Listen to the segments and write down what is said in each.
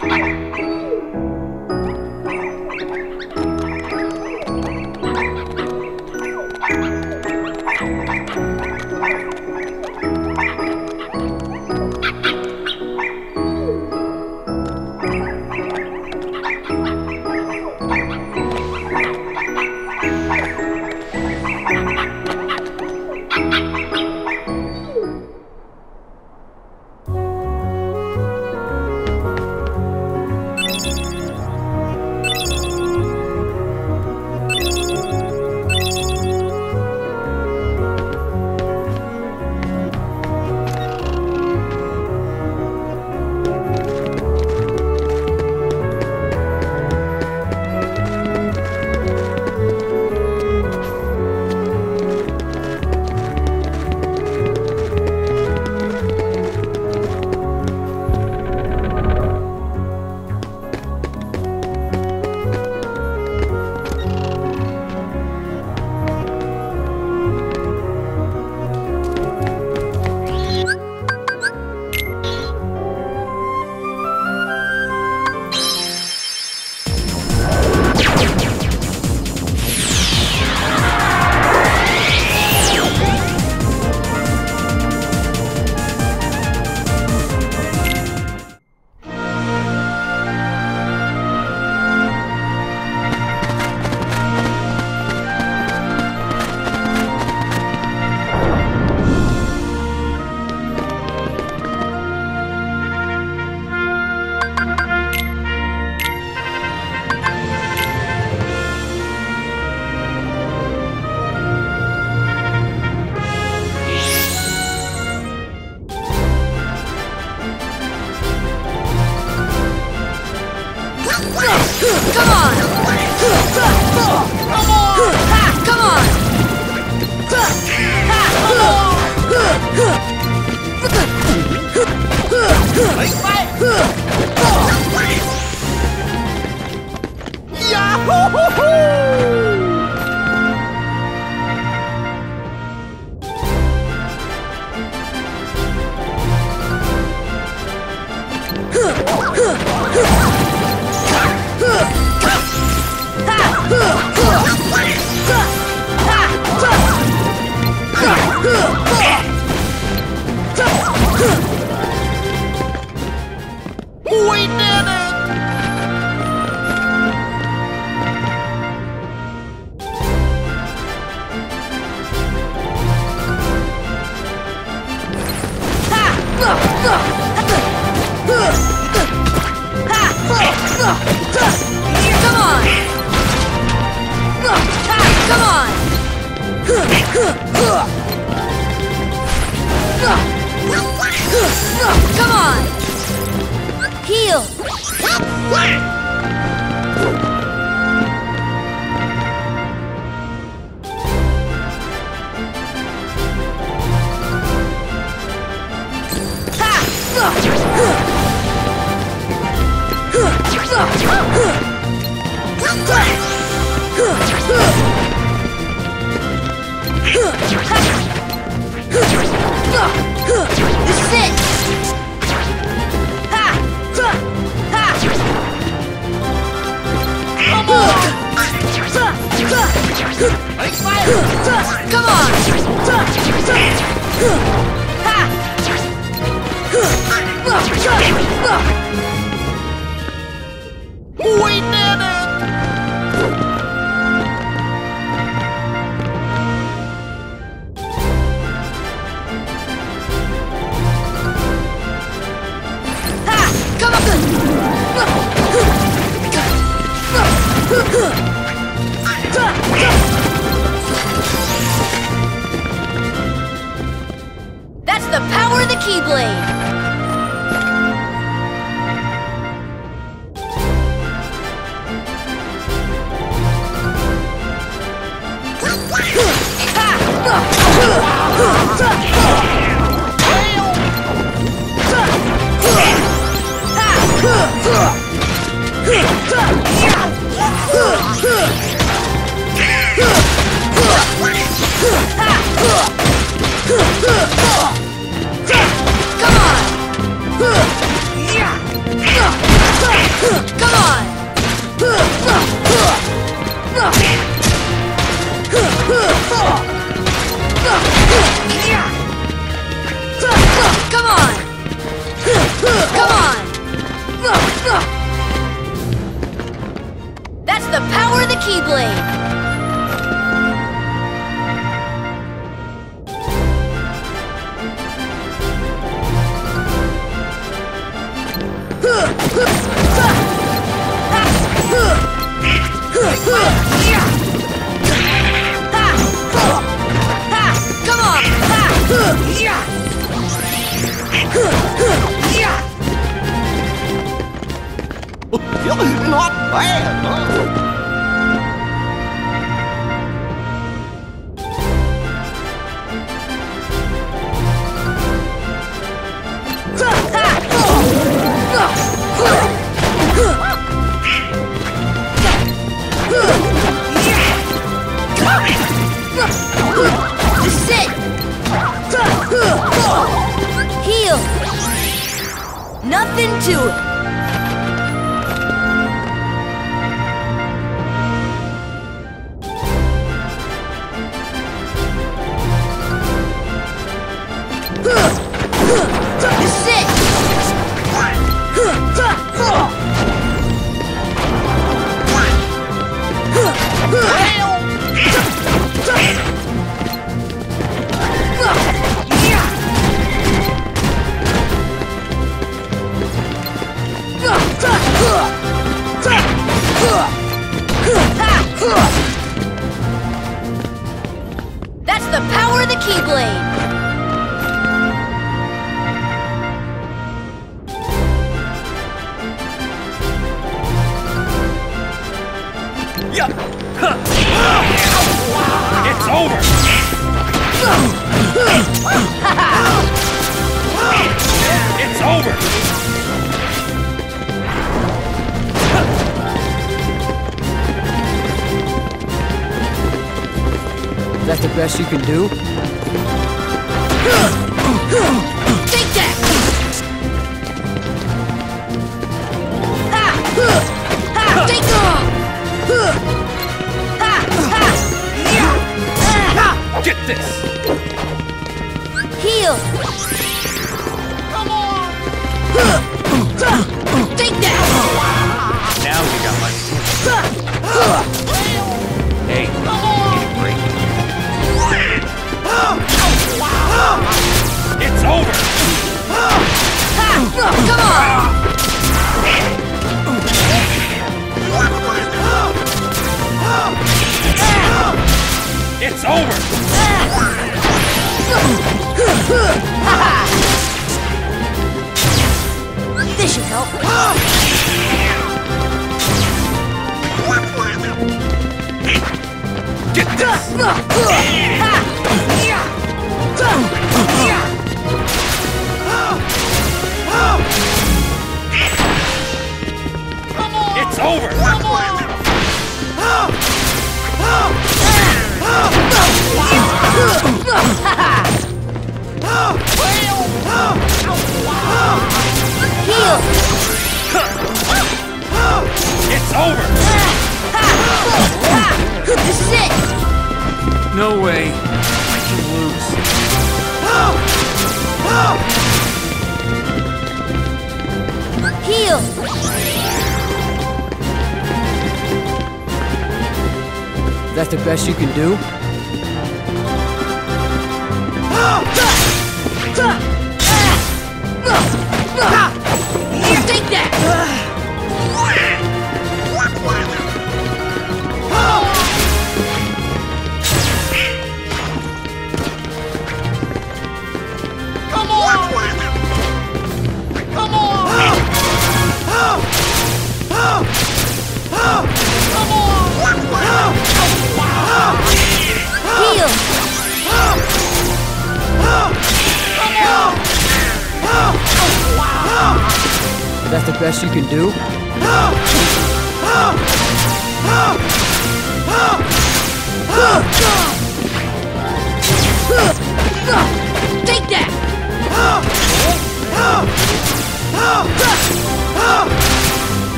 Thank Come on! We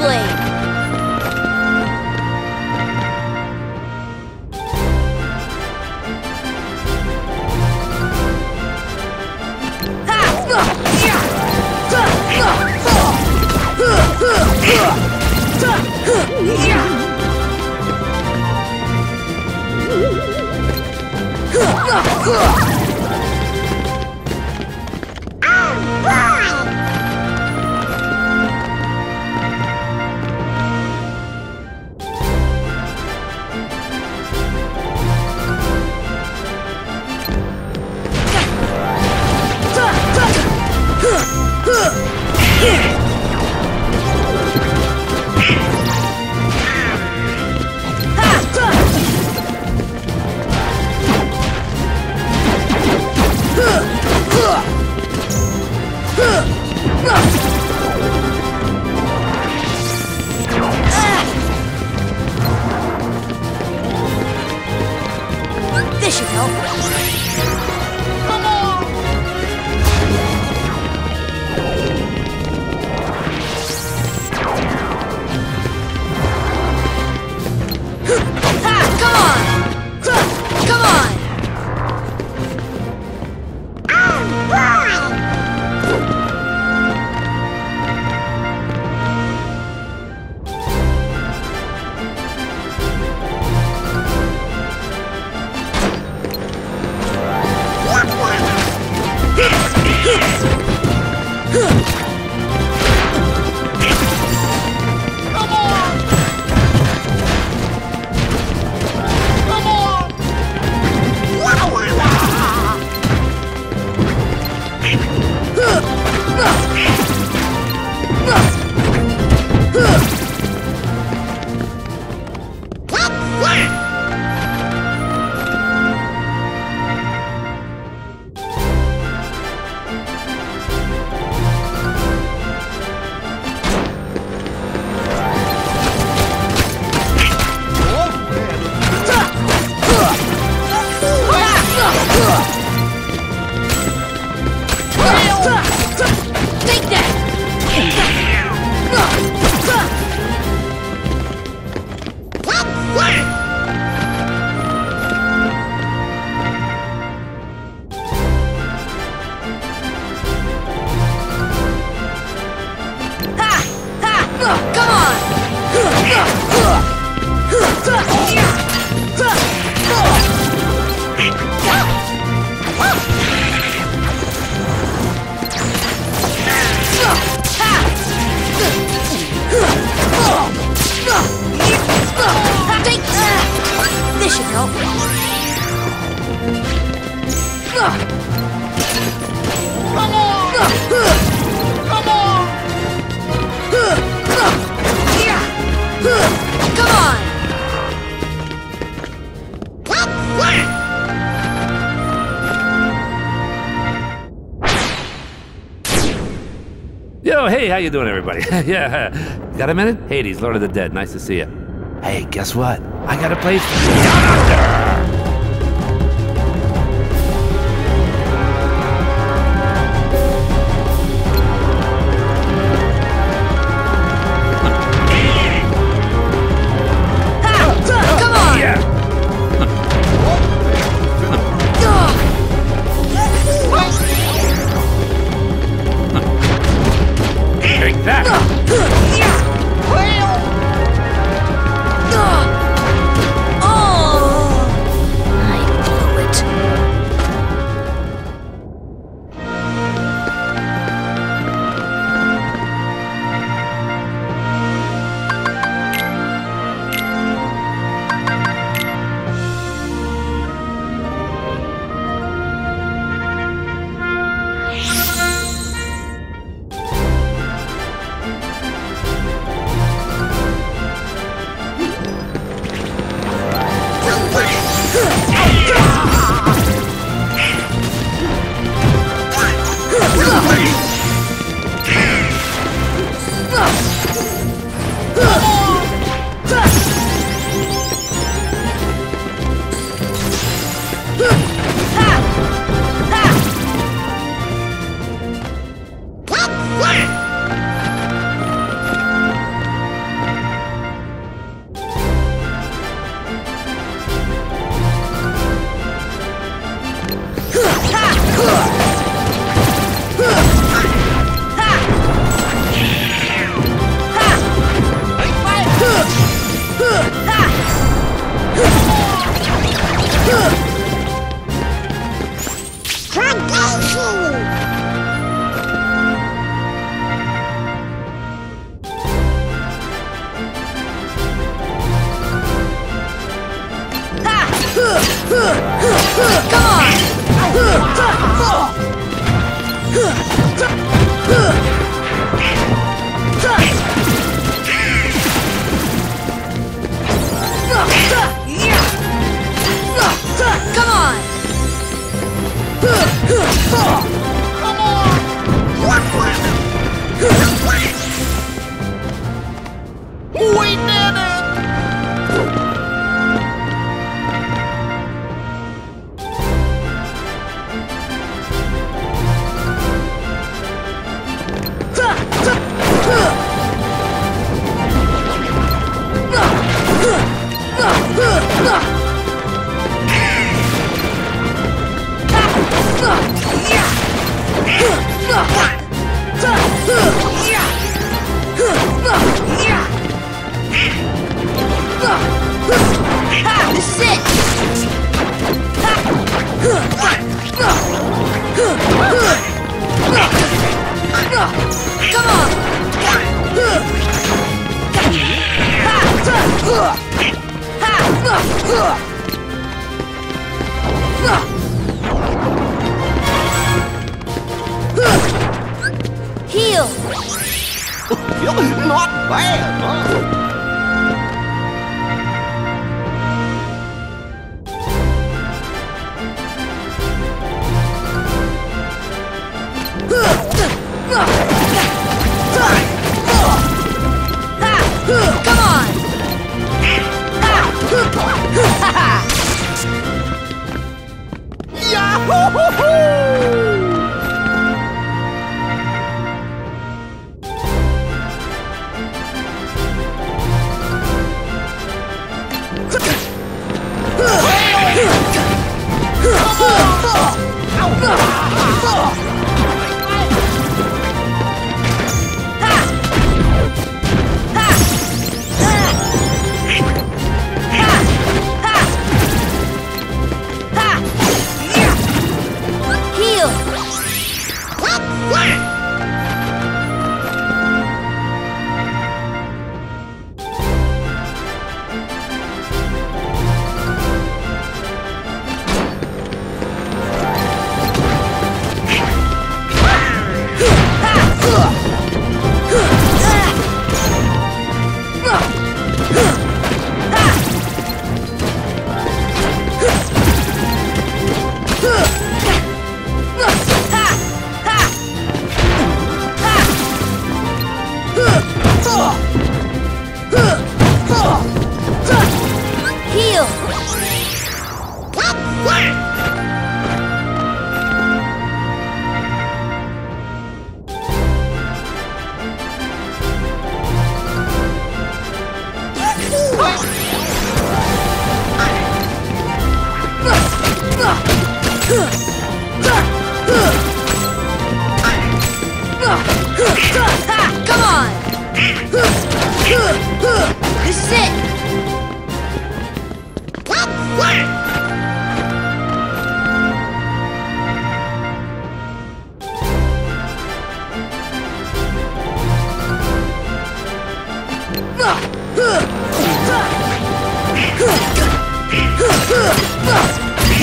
blade. You doing, everybody? yeah, got a minute? Hades, Lord of the Dead, nice to see you. Hey, guess what? I got a place down under.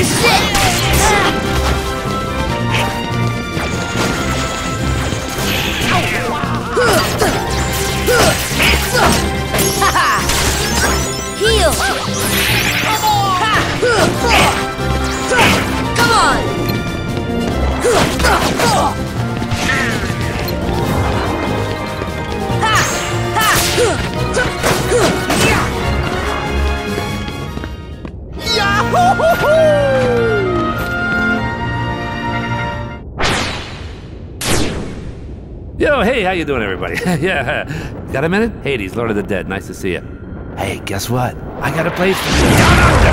Shit! How you doing, everybody? yeah, got a minute? Hades, Lord of the Dead, nice to see you. Hey, guess what? I got a place for you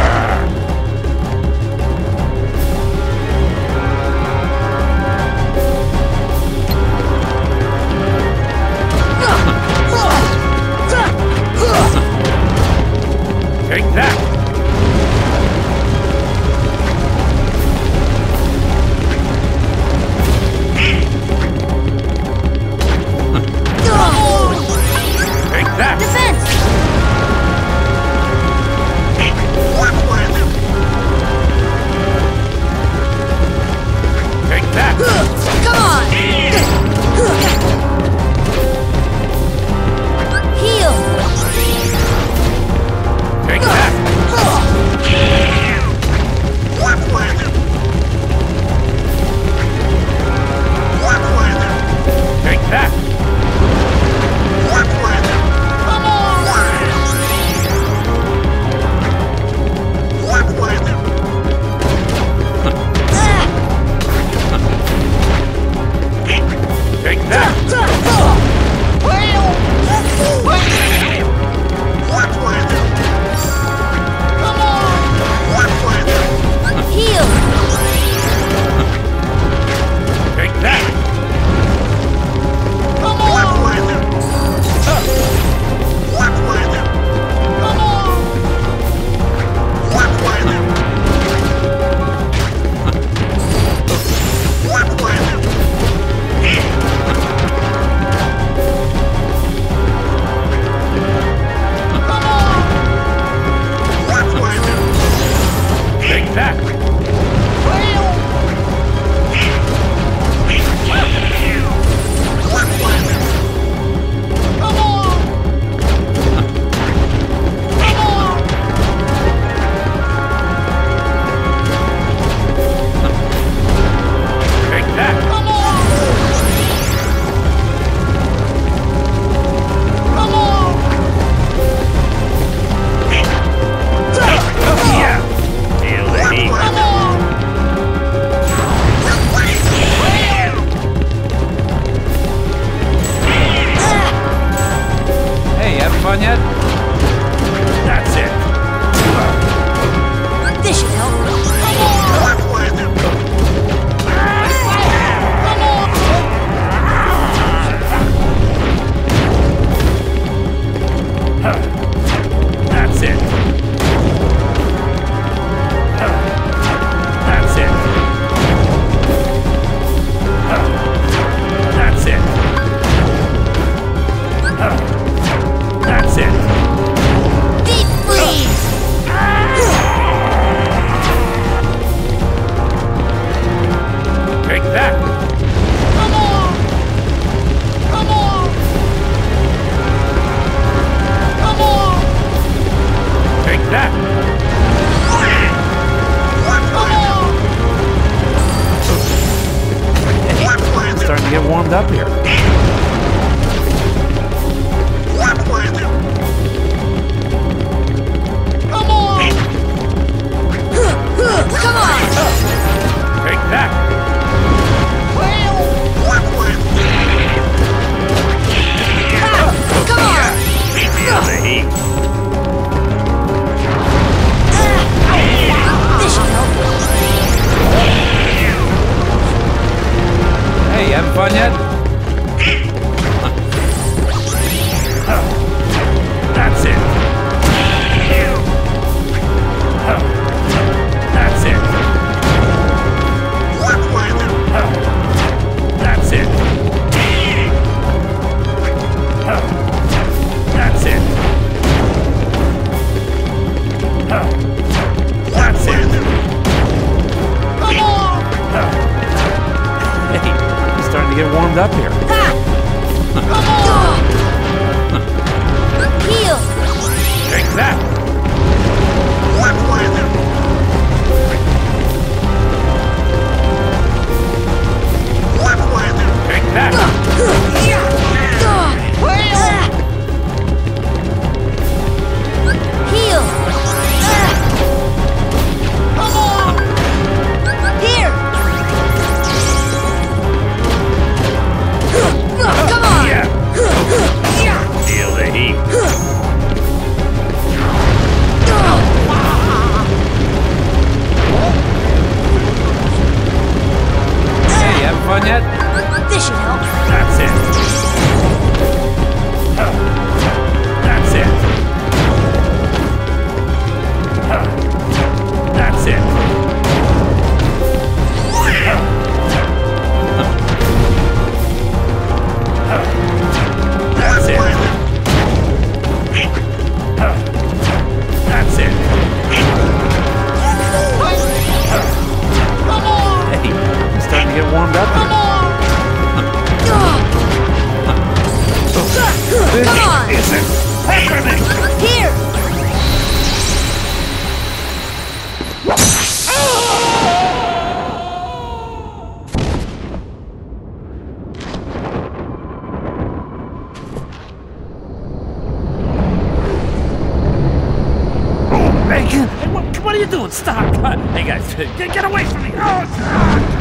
Stop! Hey guys, get, get away from me! Oh, stop.